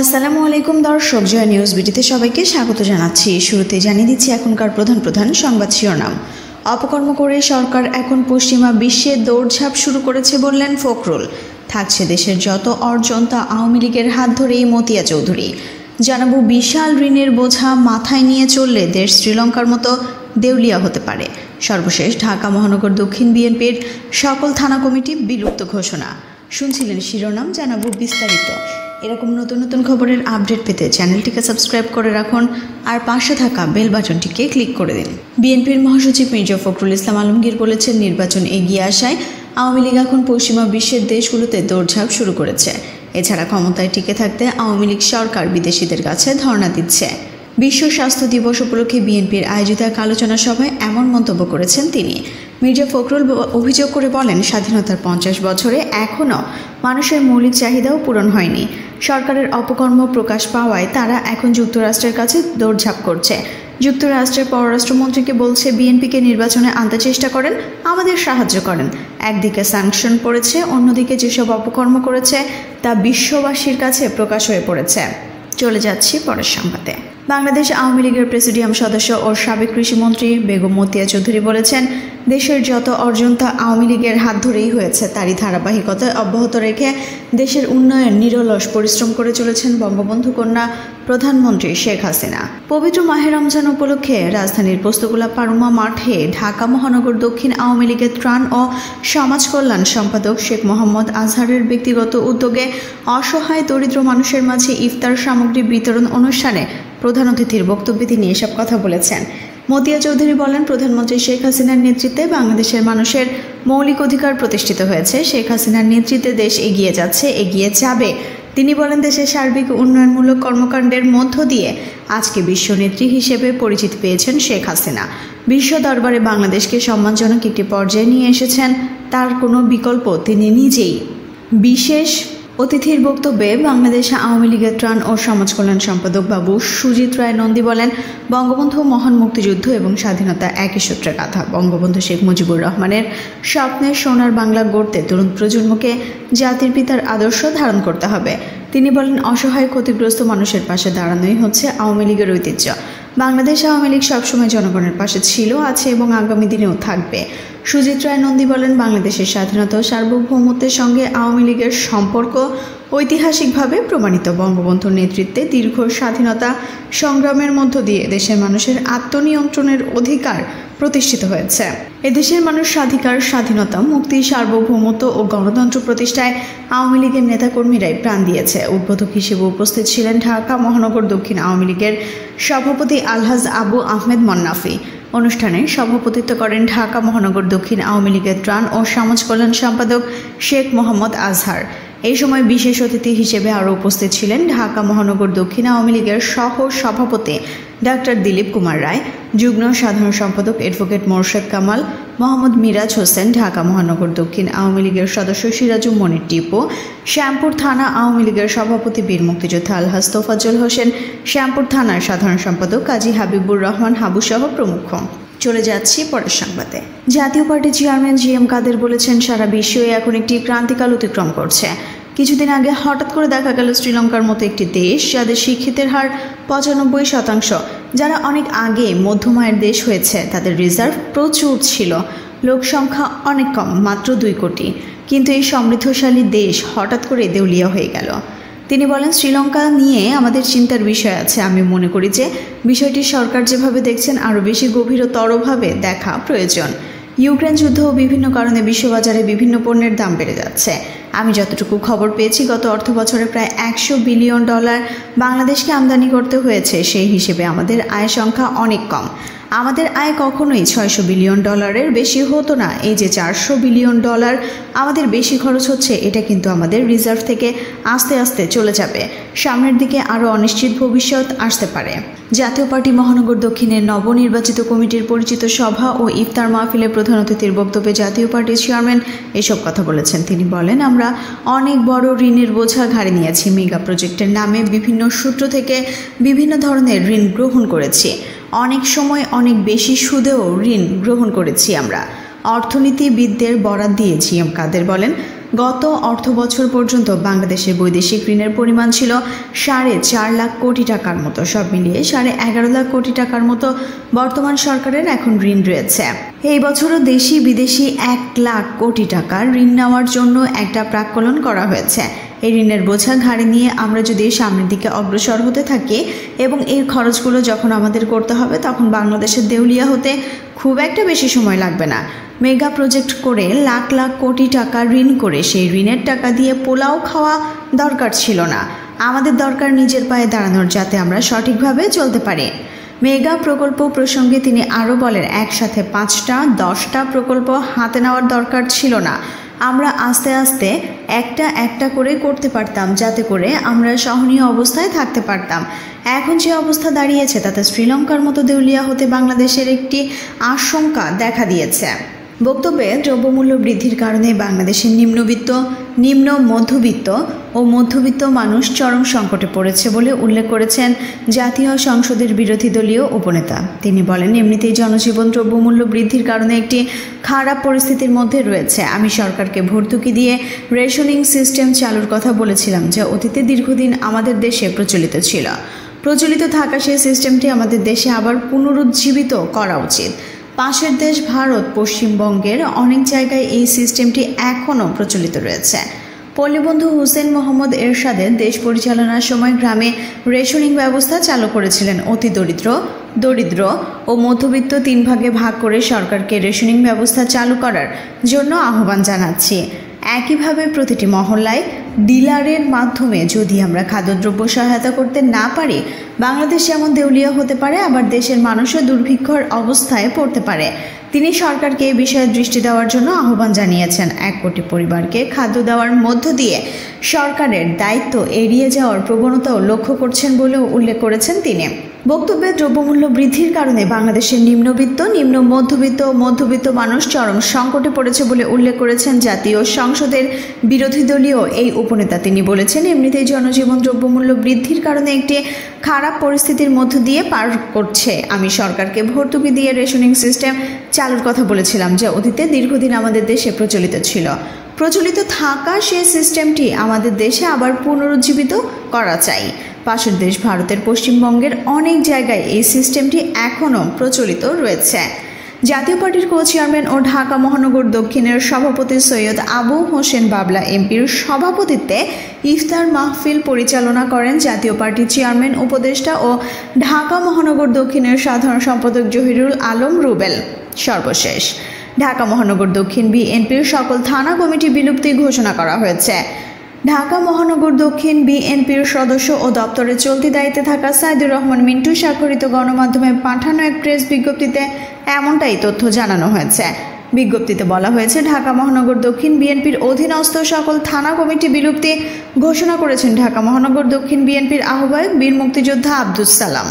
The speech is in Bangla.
আসসালামু আলাইকুম দর্শক, জয় নিউজ বিটিতে সবাইকে স্বাগত জানাচ্ছি। শুরুতে জানিয়ে দিচ্ছি এখনকার প্রধান প্রধান সংবাদ শিরোনাম। অপকর্ম করে সরকার এখন পশ্চিমা বিশ্বে দৌড়ঝাঁপ শুরু করেছে বললেন ফখরুল। থাকছে দেশের যত অর্জন, তা আওয়ামী লীগের হাত ধরেই মতিয়া চৌধুরী। জানাব বিশাল ঋণের বোঝা মাথায় নিয়ে চললে দেশ শ্রীলঙ্কার মতো দেউলিয়া হতে পারে। সর্বশেষ ঢাকা, মহানগর, দক্ষিণ বিএনপির সকল থানা কমিটি বিলুপ্ত ঘোষণা। শুনছিলেন শিরোনাম, জানাব বিস্তারিত। এরকম নতুন নতুন খবরের আপডেট পেতে চ্যানেলটিকে সাবস্ক্রাইব করে রাখুন আর পাশে থাকা বেল বাটনটিকে ক্লিক করে দিন। বিএনপির মহাসচিব মির্জা ফখরুল ইসলাম আলমগীর বলেছেন, নির্বাচন এগিয়ে আসায় আওয়ামী লীগ এখন পশ্চিমা বিশ্বের দেশগুলোতে দৌড়ঝাঁপ শুরু করেছে। এছাড়া ক্ষমতায় টিকে থাকতে আওয়ামী লীগ সরকার বিদেশিদের কাছে ধর্ণা দিচ্ছে। বিশ্ব স্বাস্থ্য দিবস উপলক্ষে বিএনপির আয়োজিত এক আলোচনা সভায় এমন মন্তব্য করেছেন তিনি। মির্জা ফখরুল অভিযোগ করে বলেন, স্বাধীনতার পঞ্চাশ বছরে এখনও মানুষের মৌলিক চাহিদাও পূরণ হয়নি। সরকারের অপকর্ম প্রকাশ পাওয়ায় তারা এখন যুক্তরাষ্ট্রের কাছে দৌড়ঝাঁপ করছে। যুক্তরাষ্ট্রের পররাষ্ট্রমন্ত্রীকে বলছে, বিএনপিকে নির্বাচনে আনতে চেষ্টা করেন, আমাদের সাহায্য করেন। একদিকে স্যাংশন পড়েছে, অন্যদিকে যেসব অপকর্ম করেছে, তা বিশ্ববাসীর কাছে প্রকাশ হয়ে পড়েছে। চলে যাচ্ছি পরের সংবাদে। বাংলাদেশ আওয়ামী লীগের প্রেসিডিয়াম সদস্য ও সাবেক কৃষিমন্ত্রী বেগম মতিয়া চৌধুরী বলেছেন, দেশের যত অর্জন তা আওয়ামী লীগের হাত ধরেই হয়েছে, তারই ধারাবাহিকতা অব্যাহত রেখে দেশের উন্নয়ন নিরলস পরিশ্রম করে চলেছেন বঙ্গবন্ধু কন্যা প্রধানমন্ত্রী শেখ হাসিনা। পবিত্র মাহের রমজান উপলক্ষে রাজধানীর পোস্তগোলা পারুমা মাঠে ঢাকা মহানগর দক্ষিণ আওয়ামী লীগের ত্রাণ ও সমাজ কল্যাণ সম্পাদক শেখ মোহাম্মদ আজহারের ব্যক্তিগত উদ্যোগে অসহায় দরিদ্র মানুষের মাঝে ইফতার সামগ্রী বিতরণ অনুষ্ঠানে প্রধান অতিথির বক্তব্যে তিনি এসব কথা বলেছেন। মতিয়া চৌধুরী বলেন, প্রধানমন্ত্রী শেখ হাসিনার নেতৃত্বে বাংলাদেশের মানুষের মৌলিক অধিকার প্রতিষ্ঠিত হয়েছে। শেখ হাসিনার নেতৃত্বে দেশ এগিয়ে যাচ্ছে, এগিয়ে যাবে। তিনি বলেন, দেশের সার্বিক উন্নয়নমূলক কর্মকাণ্ডের মধ্য দিয়ে আজকে বিশ্বনেত্রী হিসেবে পরিচিতি পেয়েছেন শেখ হাসিনা। বিশ্ব দরবারে বাংলাদেশকে সম্মানজনক একটি পর্যায়ে নিয়ে এসেছেন। তার কোনো বিকল্প তিনি নিজেই। বিশেষ অতিথির বক্তব্যে বাংলাদেশ আওয়ামী লীগের ত্রাণ ও সমাজ কল্যাণ সম্পাদক বাবু সুজিত রায় নন্দী বলেন, বঙ্গবন্ধু মহান মুক্তিযুদ্ধ এবং স্বাধীনতা একই সূত্রে গাথা বঙ্গবন্ধু শেখ মুজিবুর রহমানের স্বপ্নের সোনার বাংলা গড়তে তরুণ প্রজন্মকে জাতির পিতার আদর্শ ধারণ করতে হবে। তিনি বলেন, অসহায় ক্ষতিগ্রস্ত মানুষের পাশে দাঁড়ানোই হচ্ছে আওয়ামী লীগের ঐতিহ্য। বাংলাদেশ আওয়ামী লীগ সবসময় জনগণের পাশে ছিল, আছে এবং আগামী দিনেও থাকবে। সুজিত রায় নন্দী বলেন, বাংলাদেশের স্বাধীনতা ও সার্বভৌমত্বের সঙ্গে আওয়ামী লীগের সম্পর্ক ঐতিহাসিকভাবে প্রমাণিত বঙ্গবন্ধুর নেতৃত্বে দীর্ঘ স্বাধীনতা সংগ্রামের মধ্য দিয়ে দেশের মানুষের আত্মনিয়ন্ত্রণের অধিকার প্রতিষ্ঠিত হয়েছে। এদেশের মানুষ স্বাধিকার, স্বাধীনতা, মুক্তি, সার্বভৌমত্ব ও গণতন্ত্র প্রতিষ্ঠায় আওয়ামী লীগের নেতাকর্মীরাই প্রাণ দিয়েছে। উদ্বোধক হিসেবে উপস্থিত ছিলেন ঢাকা মহানগর দক্ষিণ আওয়ামী লীগের সভাপতি আলহাজ আবু আহমেদ মন্নাফি। অনুষ্ঠানে সভাপতিত্ব করেন ঢাকা মহানগর দক্ষিণ আওয়ামী লীগের ত্রাণ ও সমাজ কল্যাণ সম্পাদক শেখ মোহাম্মদ আজহার। এই সময় বিশেষ অতিথি হিসেবে আরও উপস্থিত ছিলেন ঢাকা মহানগর দক্ষিণ আওয়ামী লীগের সহ সভাপতি ডাক্তার দিলীপ কুমার রায় যুগ্ম সাধারণ সম্পাদক অ্যাডভোকেট মোরশেদ কামাল, মোহাম্মদ মিরাজ হোসেন, ঢাকা মহানগর দক্ষিণ আওয়ামী লীগের সদস্য সিরাজুম মনির টিপো, শ্যামপুর থানা আওয়ামী লীগের সভাপতি বীর মুক্তিযোদ্ধা আলহাজ তোফাজ্জল হোসেন, শ্যামপুর থানার সাধারণ সম্পাদক কাজী হাবিবুর রহমান হাবুসহ প্রমুখ। চলে যাচ্ছি পরের সংবাদে। জাতীয় পার্টির চেয়ারম্যান জি এম কাদের বলেছেন, সারা বিশ্বই এখন একটি ক্রান্তিকাল অতিক্রম করছে। কিছুদিন আগে হঠাৎ করে দেখা গেল শ্রীলঙ্কার মতো একটি দেশ, যাদের শিক্ষিতের হার পঁচানব্বই শতাংশ, যারা অনেক আগে মধ্যমায়ের দেশ হয়েছে, তাদের রিজার্ভ প্রচুর ছিল। লোক সংখ্যা অনেক কম, মাত্র দুই কোটি। কিন্তু এই সমৃদ্ধশালী দেশ হঠাৎ করে দেউলিয়া হয়ে গেল। তিনি বলেন, শ্রীলঙ্কা নিয়ে আমাদের চিন্তার বিষয় আছে। আমি মনে করি যে বিষয়টি সরকার যেভাবে দেখছেন, আরও বেশি গভীরতরভাবে দেখা প্রয়োজন। ইউক্রেন যুদ্ধ ও বিভিন্ন কারণে বিশ্ববাজারে বিভিন্ন পণ্যের দাম বেড়ে যাচ্ছে। আমি যতটুকু খবর পেয়েছি, গত অর্থ বছরে প্রায় একশো বিলিয়ন ডলার বাংলাদেশকে আমদানি করতে হয়েছে। সেই হিসেবে আমাদের আয় সংখ্যা অনেক কম। আমাদের আয় কখনোই ছয়শো বিলিয়ন ডলারের বেশি হতো না। এই যে চারশো বিলিয়ন ডলার, আমাদের বেশি খরচ হচ্ছে, এটা কিন্তু আমাদের রিজার্ভ থেকে আস্তে আস্তে চলে যাবে। সামনের দিকে আরও অনিশ্চিত ভবিষ্যৎ আসতে পারে। জাতীয় পার্টি মহানগর দক্ষিণের নবনির্বাচিত কমিটির পরিচিত সভা ও ইফতার মাহফিলে প্রধান অতিথির বক্তব্যে জাতীয় পার্টির চেয়ারম্যান এসব কথা বলেছেন। তিনি বলেন, আমরা অনেক বড় ঋণের বোঝা ঘাড়ে নিয়েছি। মেগা প্রজেক্টের নামে বিভিন্ন সূত্র থেকে বিভিন্ন ধরনের ঋণ গ্রহণ করেছি। অনেক সময় অনেক বেশি সুদেও ঋণ গ্রহণ করেছি আমরা। অর্থনীতিবিদদের বরাদ দিয়ে জিএম কাদের বলেন, গত অর্থ বছর পর্যন্ত বাংলাদেশের বৈদেশিক ঋণের পরিমাণ ছিল সাড়ে চার লাখ কোটি টাকার মতো। সব মিলিয়ে সাড়ে এগারো লাখ কোটি টাকার মতো বর্তমান সরকারের এখন ঋণ রয়েছে। এই বছরও দেশি বিদেশি এক লাখ কোটি টাকা ঋণ নেওয়ার জন্য একটা প্রাক্কলন করা হয়েছে। এই ঋণের বোঝা ঘাড়ে নিয়ে আমরা যদি সামনের দিকে অগ্রসর হতে থাকি এবং এর খরচগুলো যখন আমাদের করতে হবে, তখন বাংলাদেশের দেউলিয়া হতে খুব একটা বেশি সময় লাগবে না। মেগা প্রজেক্ট করে লাখ লাখ কোটি টাকা ঋণ করে সেই ঋণের টাকা দিয়ে পোলাও খাওয়া দরকার ছিল না। আমাদের দরকার নিজের পায়ে দাঁড়ানোর যাতে আমরা সঠিকভাবে চলতে পারি। মেগা প্রকল্প প্রসঙ্গে তিনি আরও বলেন, একসাথে পাঁচটা, দশটা প্রকল্প হাতে নেওয়ার দরকার ছিল না। আমরা আস্তে আস্তে একটা একটা করে করতে পারতাম, যাতে করে আমরা সহনীয় অবস্থায় থাকতে পারতাম। এখন যে অবস্থা দাঁড়িয়েছে, তাতে শ্রীলঙ্কার মতো দেউলিয়া হতে বাংলাদেশের একটি আশঙ্কা দেখা দিয়েছে। বক্তব্যে দ্রব্যমূল্য বৃদ্ধির কারণে বাংলাদেশের নিম্নবিত্ত, নিম্ন মধ্যবিত্ত ও মধ্যবিত্ত মানুষ চরম সংকটে পড়েছে বলে উল্লেখ করেছেন জাতীয় সংসদের বিরোধী দলীয় উপনেতা। তিনি বলেন, এমনিতেই জনজীবন দ্রব্যমূল্য বৃদ্ধির কারণে একটি খারাপ পরিস্থিতির মধ্যে রয়েছে। আমি সরকারকে ভর্তুকি দিয়ে রেশনিং সিস্টেম চালুর কথা বলেছিলাম, যা অতীতে দীর্ঘদিন আমাদের দেশে প্রচলিত ছিল। প্রচলিত থাকা সেই সিস্টেমটি আমাদের দেশে আবার পুনরুজ্জীবিত করা উচিত। পাশের দেশ ভারত পশ্চিমবঙ্গের অনেক জায়গায় এই সিস্টেমটি এখনও প্রচলিত রয়েছে। পল্লীবন্ধু হুসেন মোহাম্মদ এরশাদের দেশ পরিচালনার সময় গ্রামে রেশনিং ব্যবস্থা চালু করেছিলেন অতি দরিদ্র দরিদ্র ও মধ্যবিত্ত তিন ভাগে ভাগ করে সরকারকে রেশনিং ব্যবস্থা চালু করার জন্য আহ্বান জানাচ্ছি। একইভাবে প্রতিটি মহল্লায় ডিলারের মাধ্যমে যদি আমরা খাদ্যদ্রব্য সহায়তা করতে না পারি, বাংলাদেশ যেমন দেউলিয়া হতে পারে, আবার দেশের মানুষও দুর্ভিক্ষর অবস্থায় পড়তে পারে। তিনি সরকারকে এ বিষয়ে দৃষ্টি দেওয়ার জন্য আহ্বান জানিয়েছেন। এক কোটি পরিবারকে খাদ্য দেওয়ার মধ্য দিয়ে সরকারের দায়িত্ব এড়িয়ে যাওয়ার প্রবণতাও লক্ষ্য করছেন বলেও উল্লেখ করেছেন তিনি। বক্তব্যে দ্রব্যমূল্য বৃদ্ধির কারণে বাংলাদেশের নিম্নবিত্ত, নিম্ন মধ্যবিত্ত মধ্যবিত্ত মানুষ চরম সংকটে পড়েছে বলে উল্লেখ করেছেন জাতীয় সংসদের বিরোধী দলীয় এই উপনেতা। তিনি বলেছেন, এমনিতেই জনজীবন দ্রব্যমূল্য বৃদ্ধির কারণে একটি খারাপ পরিস্থিতির মধ্য দিয়ে পার করছে। আমি সরকারকে ভর্তুকি দিয়ে রেশনিং সিস্টেম চালুর কথা বলেছিলাম যে অতীতে দীর্ঘদিন আমাদের দেশে প্রচলিত ছিল। প্রচলিত থাকা সেই সিস্টেমটি আমাদের দেশে আবার পুনরুজ্জীবিত করা চাই। পাশের দেশ ভারতের পশ্চিমবঙ্গের অনেক জায়গায় এই সিস্টেমটি এখনও প্রচলিত রয়েছে। জাতীয় পার্টির কো চেয়ারম্যান ও ঢাকা মহানগর দক্ষিণের সভাপতি সৈয়দ আবু হোসেন বাবলা এমপির সভাপতিত্বে ইফতার মাহফিল পরিচালনা করেন জাতীয় পার্টির চেয়ারম্যান উপদেষ্টা ও ঢাকা মহানগর দক্ষিণের সাধারণ সম্পাদক জহিরুল আলম রুবেল। সর্বশেষ, ঢাকা মহানগর দক্ষিণ বিএনপির সকল থানা কমিটি বিলুপ্তি ঘোষণা করা হয়েছে। ঢাকা মহানগর দক্ষিণ বিএনপির সদস্য ও দপ্তরে চলতি দায়িত্বে থাকা সাইদুর রহমান মিন্টু স্বাক্ষরিত গণমাধ্যমে পাঠানো এক প্রেস বিজ্ঞপ্তিতে এমনটাই তথ্য জানানো হয়েছে। বিজ্ঞপ্তিতে বলা হয়েছে, ঢাকা মহানগর দক্ষিণ বিএনপির অধীনস্থ সকল থানা কমিটি বিলুপ্তি ঘোষণা করেছেন ঢাকা মহানগর দক্ষিণ বিএনপির আহ্বায়ক বীর মুক্তিযোদ্ধা আব্দুস সালাম।